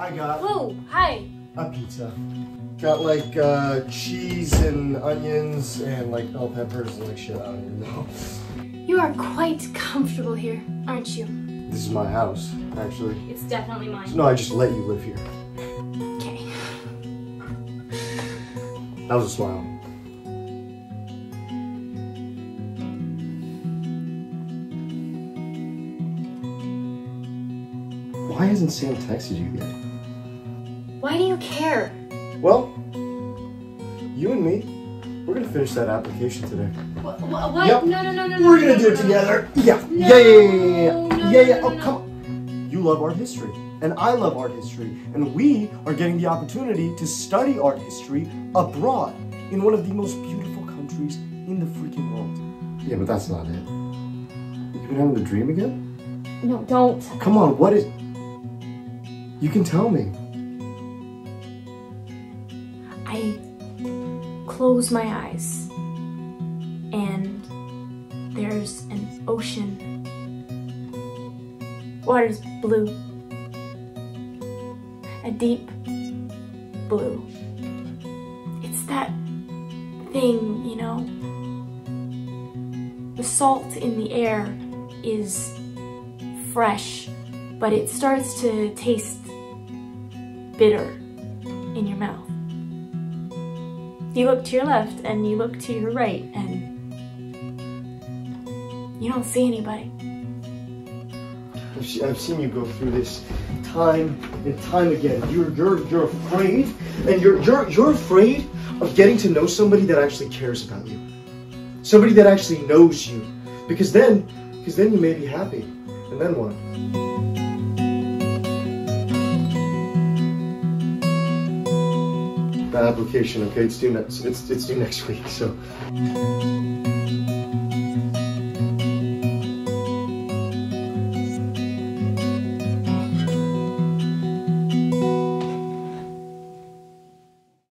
I got Whoa, hi. a pizza. Got like uh, cheese and onions and like bell peppers and like shit. I don't even know. You are quite comfortable here, aren't you? This is my house, actually. It's definitely mine. No, I just let you live here. Okay. That was a smile. Why hasn't Sam texted you yet? Why do you care? Well, you and me, we're gonna finish that application today. What? what? Yep. No, no, no, no, no. We're no, gonna no, do it no, together. no. Yeah. No, yeah, yeah, yeah, yeah, yeah, no, yeah, no, yeah. no, Oh, no. come on. You love art history, and I love art history, and we are getting the opportunity to study art history abroad in one of the most beautiful countries in the freaking world. Yeah, but that's not it. You been having the dream again? No, don't. Come on, what is? You can tell me. I close my eyes and there's an ocean. Water's blue. A deep blue. It's that thing, you know. The salt in the air is fresh, but it starts to taste bitter in your mouth. You look to your left and you look to your right and you don't see anybody. I've, seen you go through this time and time again. You're you're you're afraid, and you're you're you're afraid of getting to know somebody that actually cares about you, somebody that actually knows you, because then because then you may be happy, and then what? Application, okay? It's due next. It's it's due next week. So.